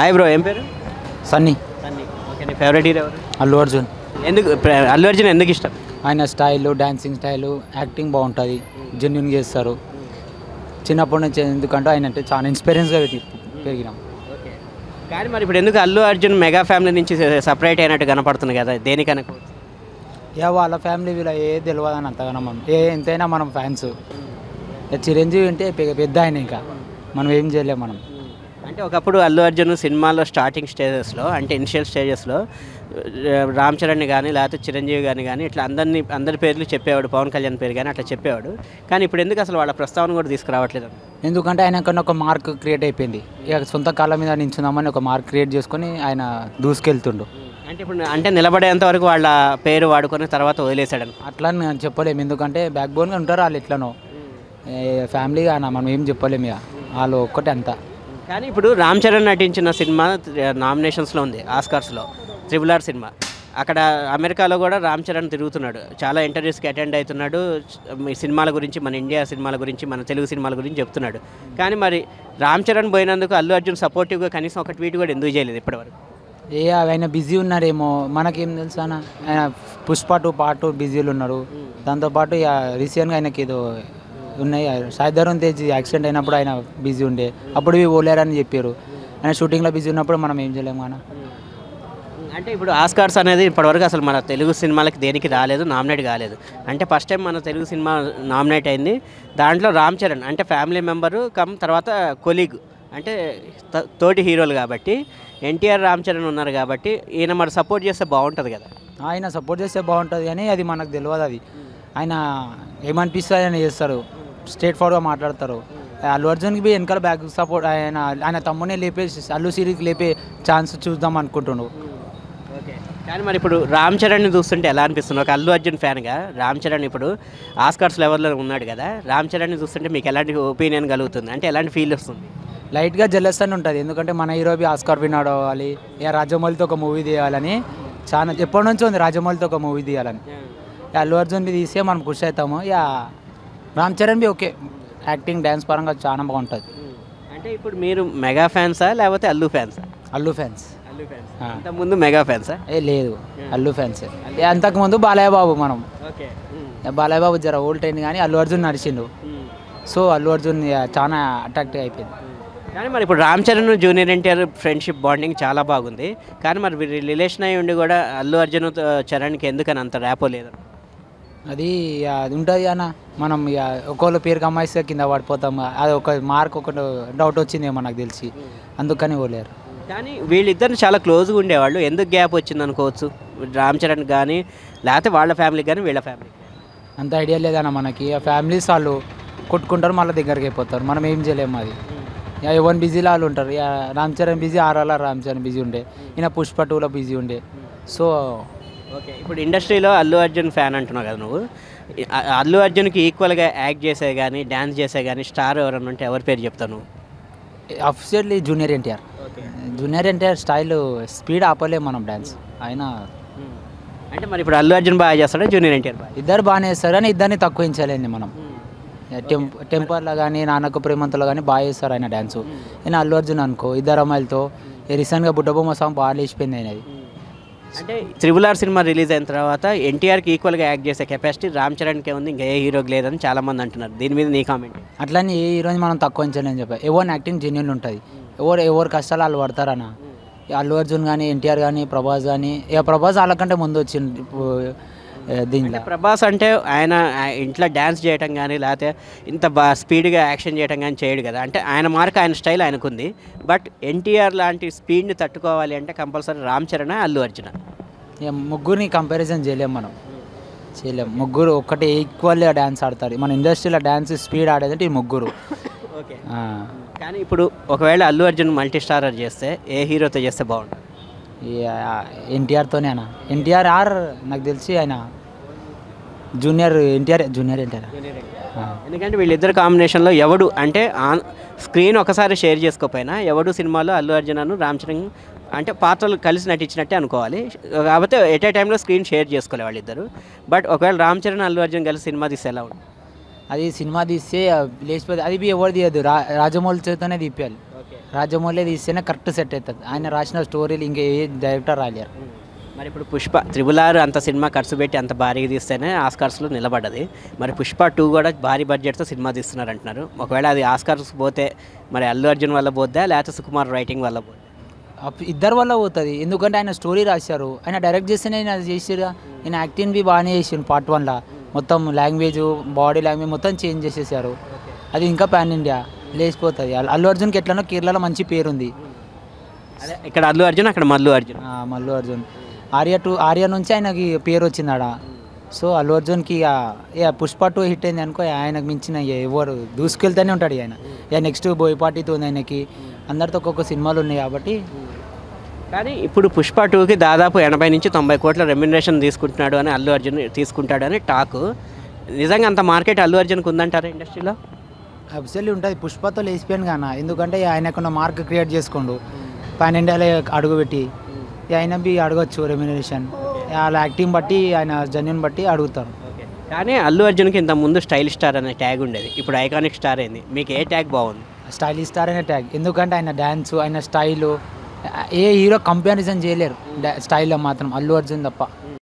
Hi bro ఏం పేరు? Sunny. Sunny. Okay నీ ఫేవరెట్ హీరో ఎవరు? అల్లు అర్జున్. ఎందుకు అల్లు అర్జున్ ఎందుకు ఇష్టం? ఆయన స్టైల్ డాన్సింగ్ స్టైల్ యాక్టింగ్ బాగుంటుంది జెన్యున్ చేస్తారు. చిన్నప్పటి నుంచి ఎందుకంటే ఆయన అంటే చాలా ఇన్స్పీరియన్స్గా పెరిగినాం. ఓకే కానీ మరి ఇప్పుడు ఎందుకు అల్లు అర్జున్ మెగా ఫ్యామిలీ నుంచి సపరేట్ అయినట్టు కనపడుతుంది కదా? దేనికనకు ఇక వాళ్ళ ఫ్యామిలీ వీళ్ళ ఏ తెలియదు అని అంతగానో మనం ఏ ఎంతైనా మనం ఫ్యాన్స్ చిరంజీవి అంటే పెద్ద ఆయన ఇంకా. మనం ఏం చేయలేం మనం. అంటే ఒకప్పుడు అల్లు అర్జున్ సినిమాలో స్టార్టింగ్ స్టేజెస్లో అంటే ఇనిషియల్ స్టేజెస్లో రామ్ చరణ్ కానీ లేకపోతే చిరంజీవి కానీ కానీ ఇట్లా అందరినీ అందరి పేర్లు చెప్పేవాడు పవన్ కళ్యాణ్ పేరు కానీ అట్లా చెప్పేవాడు. కానీ ఇప్పుడు ఎందుకు అసలు వాళ్ళ ప్రస్తావన కూడా తీసుకురావట్లేదు ఎందుకంటే ఆయన కన్నా ఒక మార్క్ క్రియేట్ అయిపోయింది. ఇక సొంత కాళ్ళ మీద నించుందామని ఒక మార్క్ క్రియేట్ చేసుకొని ఆయన దూసుకెళ్తుండు. అంటే ఇప్పుడు అంటే నిలబడేంత వరకు వాళ్ళ పేరు వాడుకొని తర్వాత వదిలేశాడు. అట్లా నేను చెప్పలేము ఎందుకంటే బ్యాక్ బోన్గా ఉంటారు వాళ్ళు ఎట్లనో. ఫ్యామిలీ కానీ మనం ఏం చెప్పలేము ఇక. వాళ్ళు ఒక్కటే అంతా. కానీ ఇప్పుడు రామ్ చరణ్ నటించిన సినిమా నామినేషన్స్లో ఉంది ఆస్కార్స్లో త్రిబుల్ ఆర్ సినిమా. అక్కడ అమెరికాలో కూడా రామ్ చరణ్ తిరుగుతున్నాడు. చాలా ఇంటర్వ్యూస్కి అటెండ్ అవుతున్నాడు. ఈ సినిమాల గురించి మన ఇండియా సినిమాల గురించి మన తెలుగు సినిమాల గురించి చెప్తున్నాడు. కానీ మరి రామ్ చరణ్ పోయినందుకు అల్లు అర్జున్ సపోర్టివ్గా కనీసం ఒక ట్వీట్ కూడా ఎందుకు చేయలేదు ఇప్పటివరకు? ఏ ఆయన బిజీ ఉన్నారేమో. మనకేం తెలుసు ఆయన పుష్ప టూ పార్ట్ టూ బిజీలు ఉన్నారు. దాంతోపాటు ఇక రీసెంట్గా ఆయనకి ఏదో ఉన్నాయి. సాయిధరం తేజ్ యాక్సిడెంట్ అయినప్పుడు ఆయన బిజీ ఉండే. అప్పుడు ఇవి పోలేరని చెప్పారు. ఆయన షూటింగ్లో బిజీ ఉన్నప్పుడు మనం ఏం చేయలేము అన్న. అంటే ఇప్పుడు ఆస్కార్స్ అనేది ఇప్పటివరకు అసలు మన తెలుగు సినిమాలకి దేనికి రాలేదు నామినేట్ కాలేదు. అంటే ఫస్ట్ టైం మన తెలుగు సినిమా నామినేట్ అయింది. దాంట్లో రామ్ చరణ్ అంటే ఫ్యామిలీ మెంబరు కమ్ తర్వాత కొలీగ్. అంటే తోటి హీరోలు కాబట్టి ఎన్టీఆర్ రామ్ చరణ్ ఉన్నారు కాబట్టి ఈయన మరి సపోర్ట్ చేస్తే బాగుంటుంది కదా. ఆయన సపోర్ట్ చేస్తే బాగుంటుంది కానీ అది మనకు తెలియదు అది. ఆయన ఏమనిపిస్తే ఆయన చేస్తారు. స్ట్రేట్ ఫార్వర్డ్గా మాట్లాడతారు. అల్లు అర్జున్కి బి వెనకాల బ్యాక్ సపోర్ట్ ఆయన ఆయన తమ్మునే లేపే అల్లు సిరికి లేపే ఛాన్స్ చూద్దాం అనుకుంటుండు ఓకే. కానీ మరి ఇప్పుడు రామ్ చరణ్ని చూస్తుంటే ఎలా అనిపిస్తుంది? ఒక అల్లు అర్జున్ ఫ్యాన్గా రామ్ చరణ్ ఇప్పుడు ఆస్కార్స్ లెవెల్లో ఉన్నాడు కదా రామ్ చరణ్ని చూస్తుంటే మీకు ఎలాంటి ఒపీనియన్ కలుగుతుంది? అంటే ఎలాంటి ఫీల్ వస్తుంది? లైట్గా జెల్లస్ అని ఉంటుంది. ఎందుకంటే మన హీరో బి ఆస్కార్ విన్ అవ్వాలి. ఇక రాజమౌళితో ఒక మూవీ తీయాలని చాలా ఎప్పటి నుంచో ఉంది రాజమౌళితో ఒక మూవీ తీయాలని. అల్లు అర్జున్ బి తీస్తే మనం ఖుషి అవుతాము. ఇక Ram Charan B okay. Acting dance పరంగా చాలా బాగుంటుంది. అంటే ఇప్పుడు మీరు మెగా ఫ్యాన్సా లేకపోతే అల్లు ఫ్యాన్సా? అల్లు ఫ్యాన్స్. అల్లు ఫ్యాన్స్. ఆ. ఇంతకుముందు మెగా ఫ్యాన్సా? ఏ లేదు. అల్లు ఫ్యాన్స్. అంతకుముందు బాలయ్య బాబు మనం బాలయ్య బాబు జర ఓల్డ్ అయింది కానీ అల్లు అర్జున్ నడిచిండు. సో అల్లు అర్జున్ చాలా అట్రాక్టివ్ అయిపోయింది. కానీ మరి ఇప్పుడు Ram Charan junior NTR friendship bonding చాలా బాగుంది. కానీ మరి రిలేషన్ అయి ఉండి కూడా అల్లు అర్జున్ చరణ్కి ఎందుకని అంత ర్యాపో లేదు? అది అది ఉంటుంది అన్న. మనం ఇక ఒకళ్ళ పేరుకి అమ్మాయిస్తే కింద పడిపోతాం. అది ఒక మార్క్ ఒక డౌట్ వచ్చిందేమో నాకు తెలిసి. అందుకని పోలేరు. కానీ వీళ్ళిద్దరు చాలా క్లోజ్గా ఉండేవాళ్ళు. ఎందుకు గ్యాప్ వచ్చింది అనుకోవచ్చు? రామ్ చరణ్ కానీ లేకపోతే వాళ్ళ ఫ్యామిలీకి కానీ వీళ్ళ ఫ్యామిలీ అంత ఐడియా లేదన్న మనకి. ఆ ఫ్యామిలీస్ వాళ్ళు కొట్టుకుంటారు మళ్ళీ దగ్గరికి అయిపోతారు. మనం ఏం చేయలేము అది. ఇక ఎవరి బిజీలో వాళ్ళు ఉంటారు. రామ్ చరణ్ బిజీ ఆర్ఆర్లో రామ్ చరణ్ బిజీ ఉండే. ఈయన పుష్ప టూలో బిజీ ఉండే. సో ఓకే ఇప్పుడు ఇండస్ట్రీలో అల్లు అర్జున్ ఫ్యాన్ అంటున్నావు కదా నువ్వు. అల్లు అర్జున్కి ఈక్వల్గా యాక్ట్ చేసే కానీ డ్యాన్స్ చేసే కానీ స్టార్ ఎవరన్నా ఉంటే ఎవరి పేరు చెప్తాను officially junior NTR. Junior NTR style speed ఆపలేము మనం డ్యాన్స్ ఆయన అంటే మరి ఇప్పుడు అల్లు అర్జున్ బాగా చేస్తాడా జూనియర్ ఎన్టీఆర్ బాగా? ఇద్దరు బాగానే వేస్తారు కానీ ఇద్దరిని తక్కువ ఇంచలేండి మనం. టెంప్ టెంపర్లో కానీ నాన్నకు ప్రేమంతలో కానీ బాగా చేస్తారు ఆయన డ్యాన్స్ నేను అల్లు అర్జున్ అనుకో ఇద్దరు అమ్మాయిలతో రీసెంట్గా బుడ్డబొమ్మ సాంగ్ బాగా లేచిపోయింది ఆయనది అంటే త్రిబుల్ ఆర్ సినిమా రిలీజ్ అయిన తర్వాత ఎన్టీఆర్కి ఈక్వల్గా యాక్ట్ చేసే కెపాసిటీ రామ్ చరణ్కే ఉంది. ఇంకా ఏ హీరోకి లేదని చాలా మంది అంటున్నారు. దీని మీద నీ కామెంట్ అట్లని ఏ హీరోని మనం తక్కువ ఇంచలేని చెప్పా ఎవరి యాక్టింగ్ జెన్యున్ ఉంటుంది. ఎవరు ఎవరు కష్టాలు వాళ్ళు పడతారన్న అల్లు అర్జున్ కానీ ఎన్టీఆర్ కానీ ప్రభాస్ కానీ ఇక ప్రభాస్ వాళ్ళకంటే ముందు వచ్చింది. దీంట్లో ప్రభాస్ అంటే ఆయన ఇంట్లో డ్యాన్స్ చేయటం కానీ లేకపోతే ఇంత బా స్పీడ్గా యాక్షన్ చేయటం కానీ చేయడు కదా. అంటే ఆయన మార్క్ ఆయన స్టైల్ ఆయనకుంది. బట్ ఎన్టీఆర్ లాంటి స్పీడ్ని తట్టుకోవాలి అంటే కంపల్సరీ రామ్ చరణ్ అల్లు అర్జున్. ముగ్గురిని కంపారిజన్ చేయలేం మనం. చేయలేం. ముగ్గురు ఒక్కటే ఈక్వల్గా డ్యాన్స్ ఆడతారు. మన ఇండస్ట్రీలో డ్యాన్స్ స్పీడ్ ఆడేదంటే ఈ ముగ్గురు. ఓకే. కానీ ఇప్పుడు ఒకవేళ అల్లు అర్జున్ మల్టీ స్టారర్ చేస్తే ఏ హీరోతో చేస్తే బాగుంటుంది? ఎన్టీఆర్తోనే అన్న. ఎన్టీఆర్ ఆర్ నాకు తెలిసి ఆయన జూనియర్ ఎన్టీఆర్ జూనియర్ ఎన్టీఆర్. ఎందుకంటే వీళ్ళిద్దరు కాంబినేషన్లో ఎవడు అంటే ఆన్ స్క్రీన్ ఒకసారి షేర్ చేసుకోకపోయినా ఎవడు సినిమాలో అల్లు అర్జున్ అను రామ్ చరణ్ అంటే పాత్రలు కలిసి నటించినట్టే అనుకోవాలి. కాకపోతే ఎట్ ఏ టైంలో స్క్రీన్ షేర్ చేసుకోలే వాళ్ళిద్దరు. బట్ ఒకవేళ రామ్ చరణ్ అల్లు అర్జున్ కలిసి సినిమా తీస్తే ఎలా ఉంటుంది? అది సినిమా తీస్తే లేచిపోతే అది ఎవరు తీయదు. రా రాజమౌళి చేతనే తీపియాలి. రాజమౌళి తీస్తేనే కరెక్ట్ సెట్ అవుతుంది. ఆయన రాసిన స్టోరీలు ఇంకా ఏ డైరెక్టర్ రాలేరు. మరి ఇప్పుడు పుష్ప త్రిబుల్ ఆర్ అంత సినిమా ఖర్చు పెట్టి అంత భారీగా తీస్తేనే ఆస్కార్స్లో నిలబడ్డది. మరి పుష్ప టూ కూడా భారీ బడ్జెట్తో సినిమా తీస్తున్నారు అంటున్నారు ఒకవేళ అది ఆస్కార్స్ పోతే మరి అల్లు అర్జున్ వల్ల పోద్దా లేకపోతే సుకుమార్ రైటింగ్ వల్ల పోద్దా? ఇద్దరి వల్ల పోతుంది. ఎందుకంటే ఆయన స్టోరీ రాశారు. ఆయన డైరెక్ట్ చేస్తేనే ఆయన చేసిరా ఆయన యాక్టింగ్ బి బాగానే చేసిండు పార్ట్ వన్లో మొత్తం లాంగ్వేజ్ బాడీ లాంగ్వేజ్ మొత్తం చేంజ్ చేసేసారు. అది ఇంకా పాన్ ఇండియా లేచిపోతుంది. అల్- అల్లు అర్జున్కి ఎట్లనో కేరళలో మంచి పేరుంది. అదే ఇక్కడ అల్లు అర్జున్ అక్కడ మల్లు అర్జున్. ఆ, మల్లు అర్జున్. ఆర్య టూ ఆర్య నుంచి ఆయనకి పేరు వచ్చింది ఆడ సో అల్లు అర్జున్కి ఇక ఇక పుష్ప టూ హిట్ అయింది అనుకో ఆయనకు మించిన ఇక ఎవరు దూసుకెళ్తూనే ఉంటాడు ఆయన ఇక నెక్స్ట్ బోయపాటితో ఉంది ఆయనకి. అందరితో ఒక్కొక్క సినిమాలు ఉన్నాయి కాబట్టి. కానీ ఇప్పుడు పుష్ప టూకి దాదాపు ఎనభై నుంచి తొంభై కోట్ల రెమ్యునరేషన్ తీసుకుంటున్నాడు అని అల్లు అర్జున్ తీసుకుంటాడు అని టాక్. నిజంగా అంత మార్కెట్ అల్లు అర్జున్కి ఉందంటారా ఇండస్ట్రీలో? అబ్సల్యూ ఉంటుంది. పుష్పతో లేచిపోయాను కాన ఎందుకంటే ఆయనకున్న మార్క్ క్రియేట్ చేసుకుండు. పాన్ ఇండియాలో అడుగుపెట్టి ఇక ఆయన బి అడగచ్చు రెమ్యునరేషన్ వాళ్ళ యాక్టింగ్ బట్టి ఆయన జన్యున్ బట్టి అడుగుతారు. కానీ అల్లు అర్జున్కి ఇంత ముందు స్టైల్ స్టార్ అనే ట్యాగ్ ఉండేది. ఇప్పుడు ఐకానిక్ స్టార్ అయింది. మీకు ఏ ట్యాగ్ బాగుంది? స్టైలిష్ స్టార్ అనే ట్యాగ్ ఎందుకంటే ఆయన డ్యాన్స్ ఆయన స్టైలు ఏ హీరో కంపారిజన్ చేయలేరు. స్టైల్లో మాత్రం అల్లు అర్జున్ తప్ప.